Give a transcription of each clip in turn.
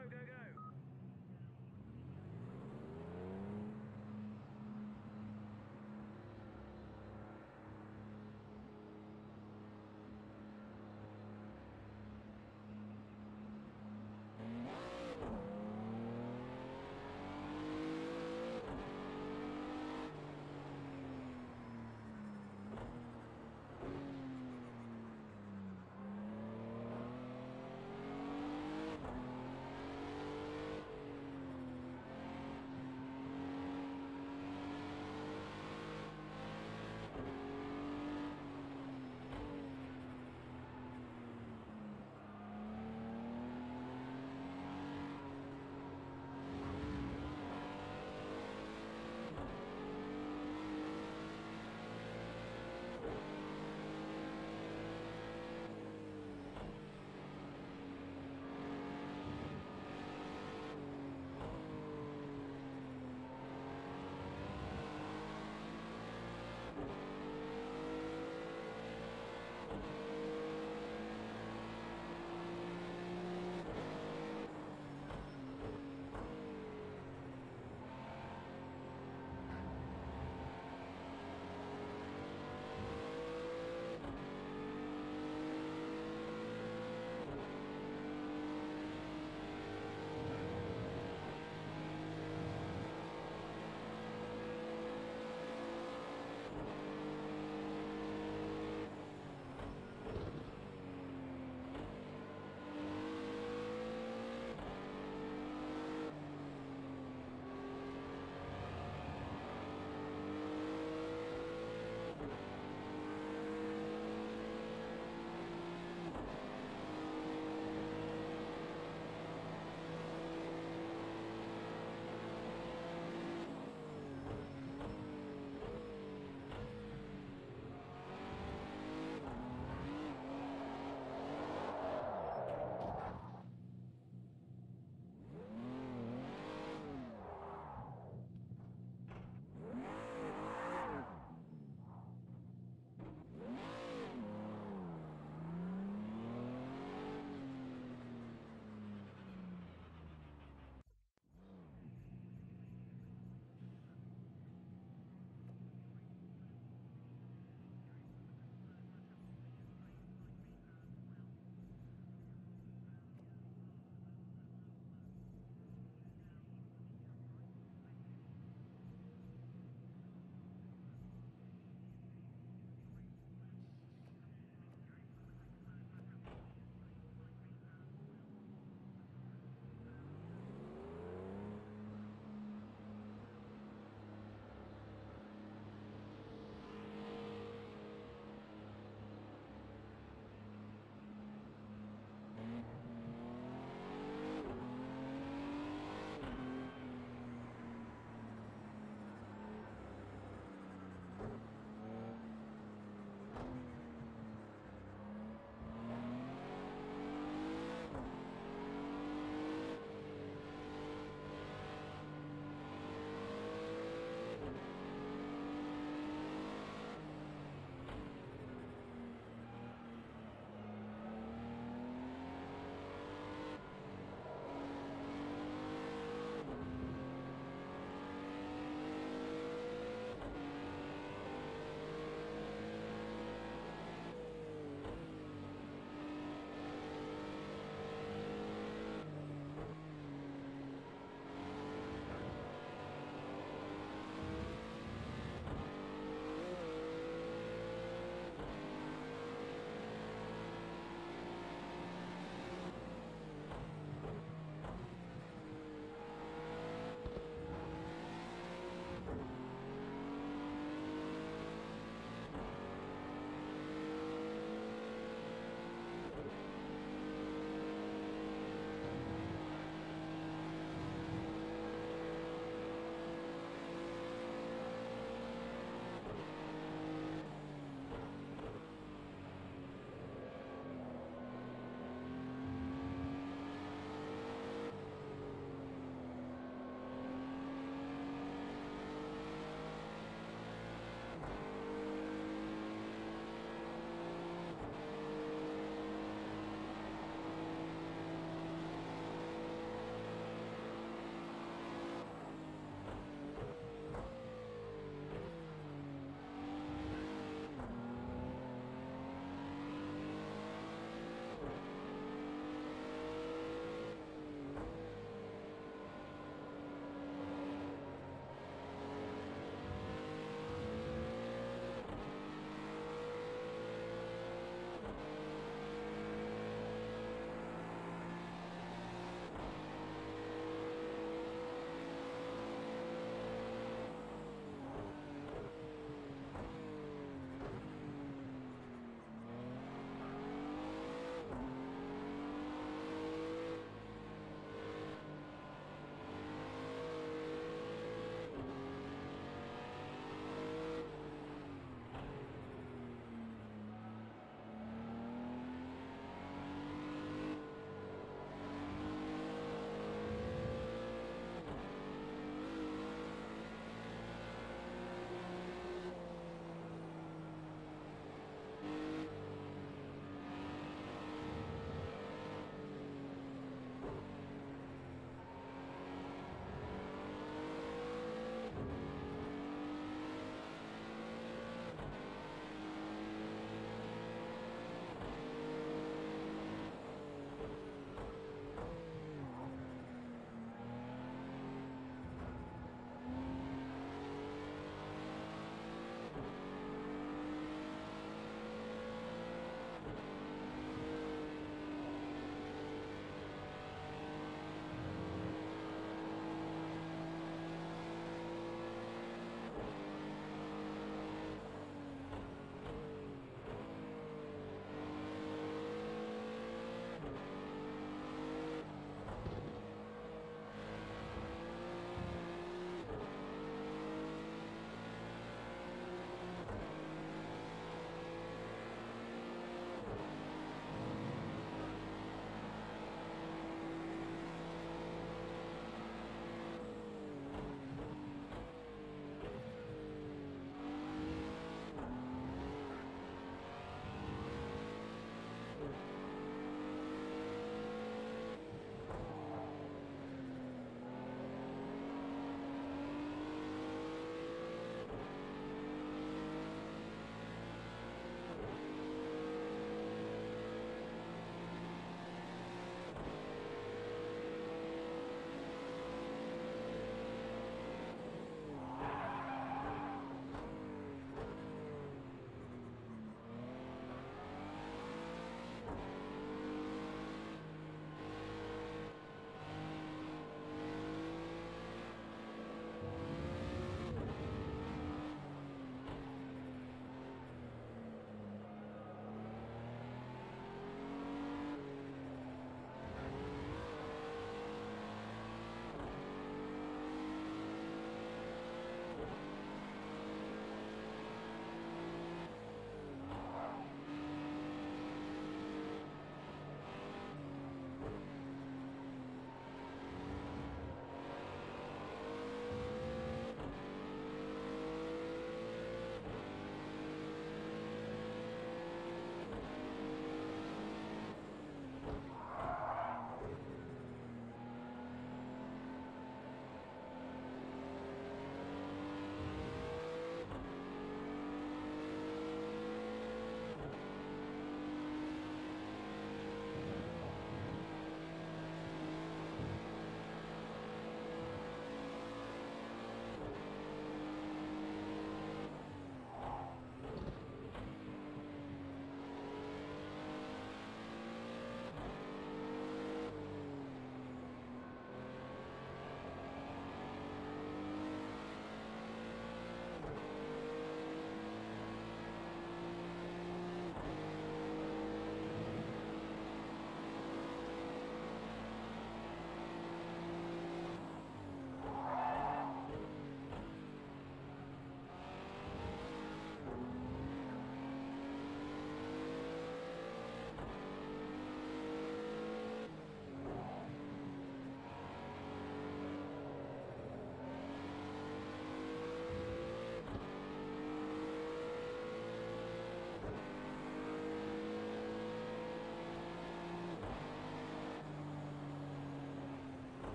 Go, go,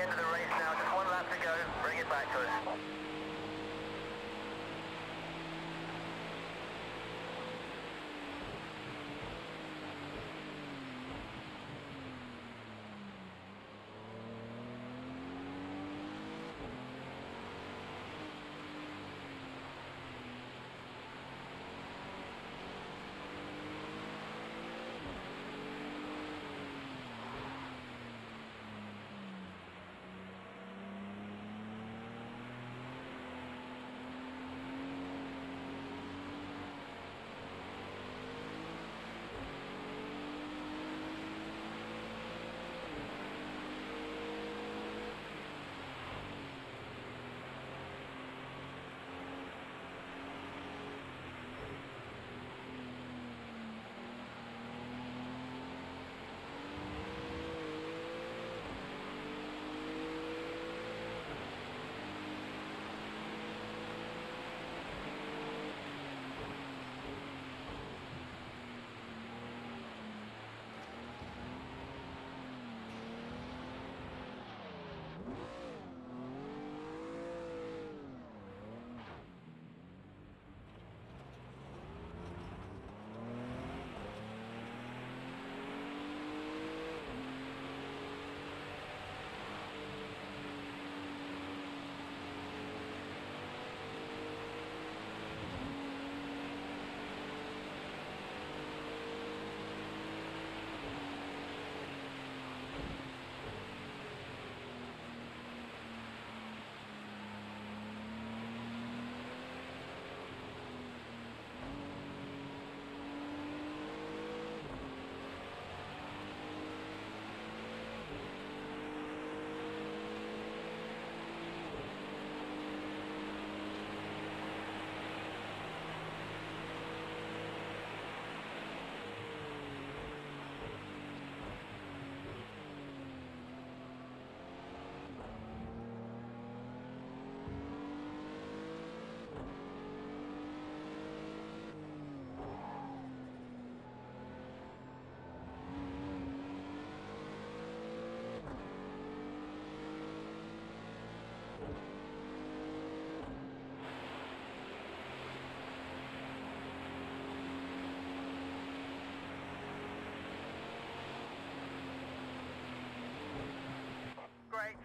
the end of the race now, just one lap to go. Bring it back to us.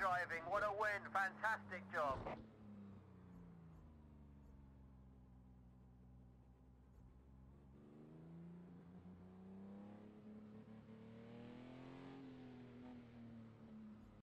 Driving, what a win, fantastic job.